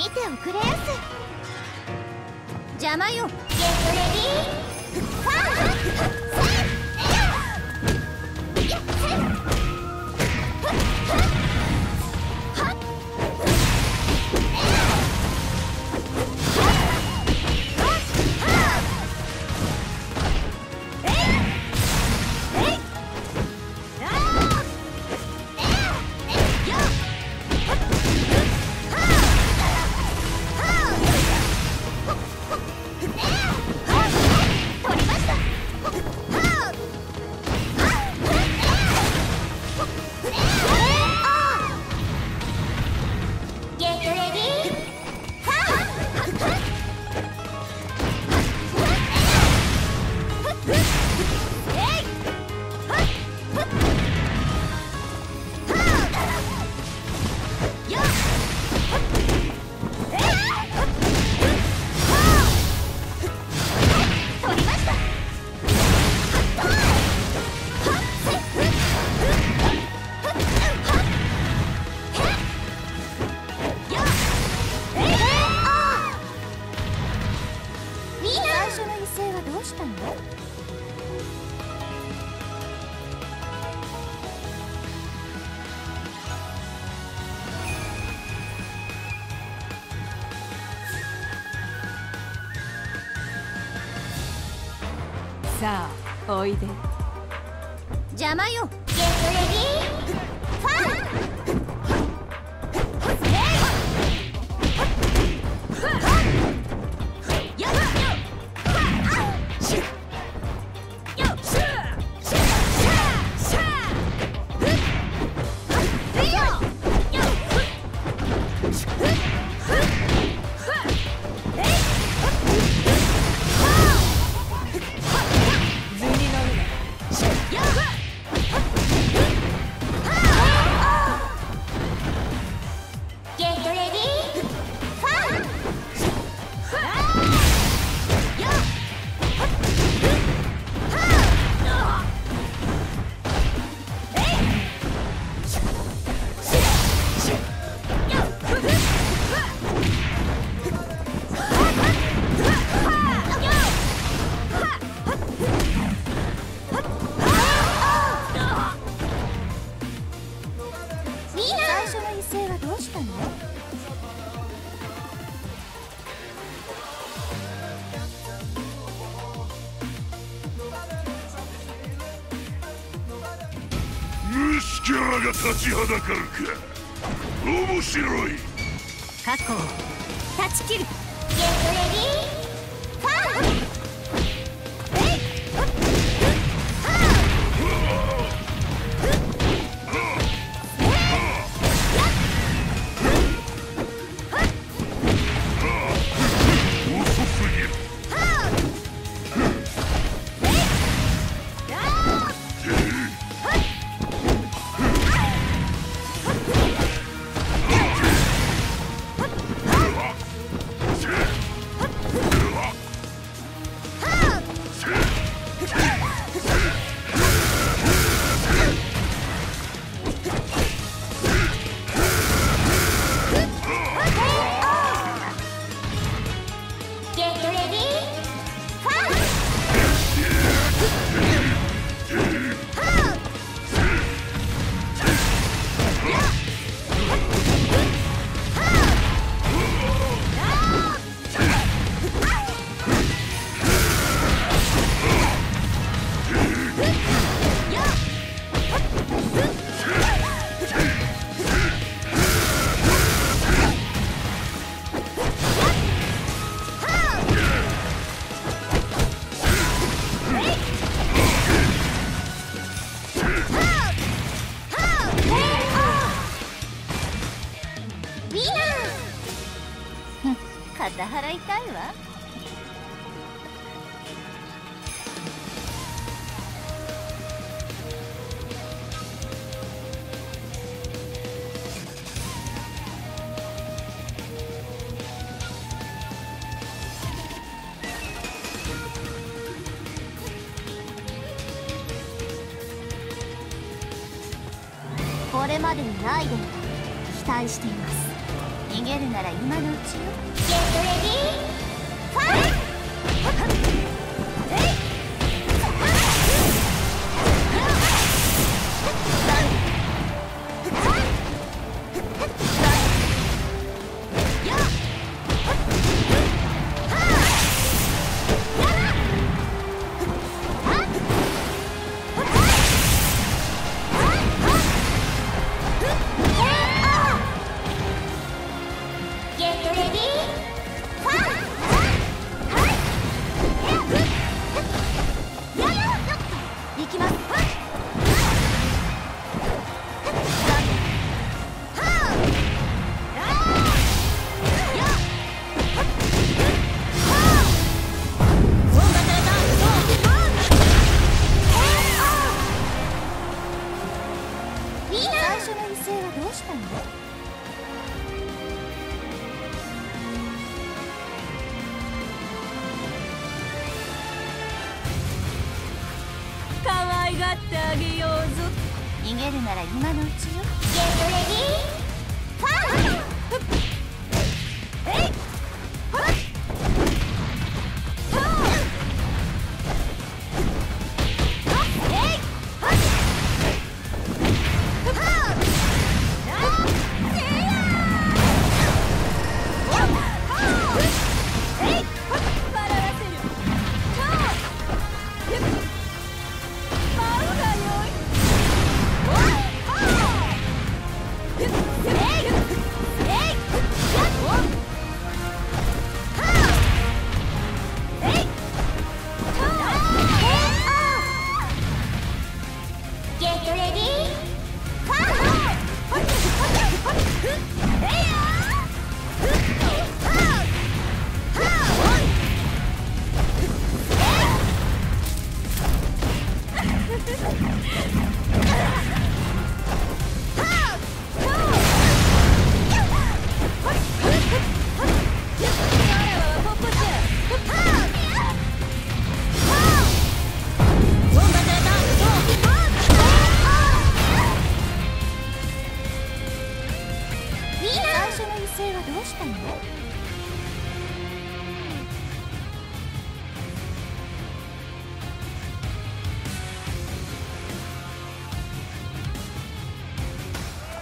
見ておくれやす。邪魔よ。ゲットレディー。さあおいで。邪魔よ。ゲットレディー。ファイキャラが立ちはだかるか。面白い。過去を断ち切る。ゲットレディーまでにないで期待しています。逃げるなら今のうちよ。ゲットレディーファイトたの可愛がってあげようぞ。逃げるなら今のうちよ。ゲットレディー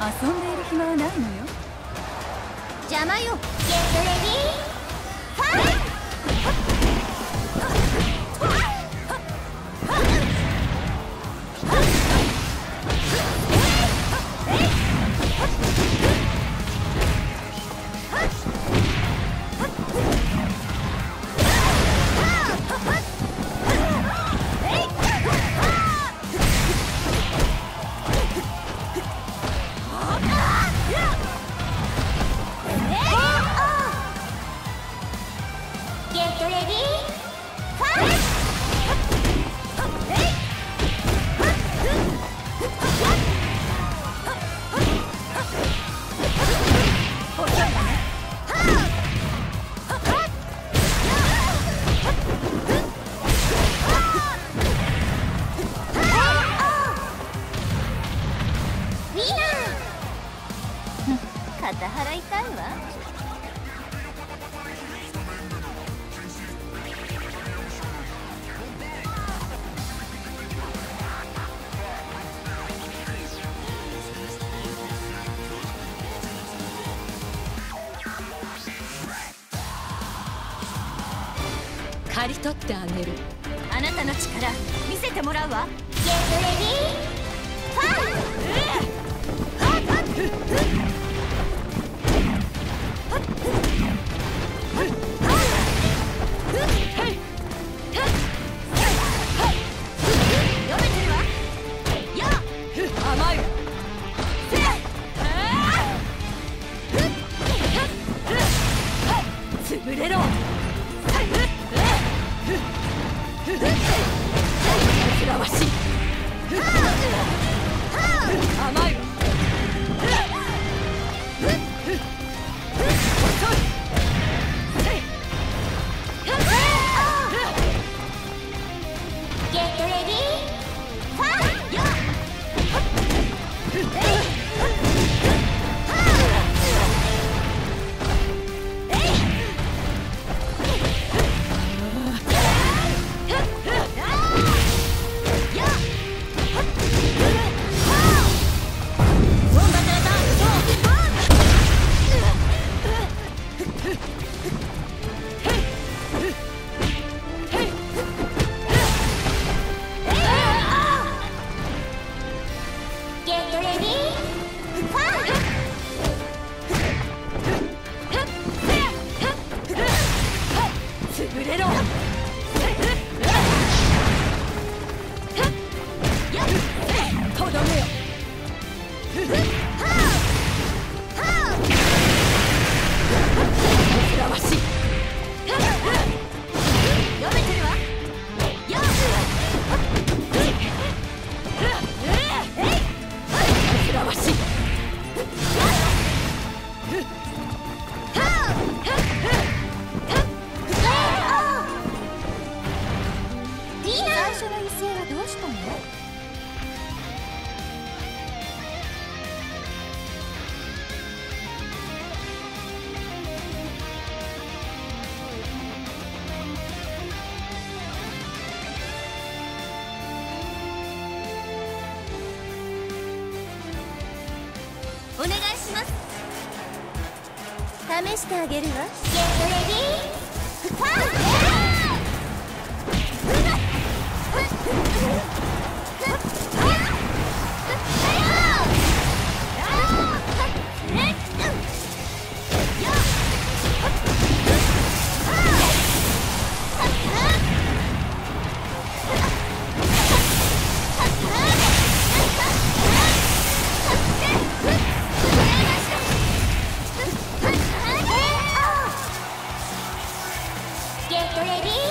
遊んでいる暇はないのよ。邪魔よ。ゲットレディー。刈り取ってあげる。あなたの力見せてもらうわ。ゲットレディしてあげるわ。ゲレディーファン ready?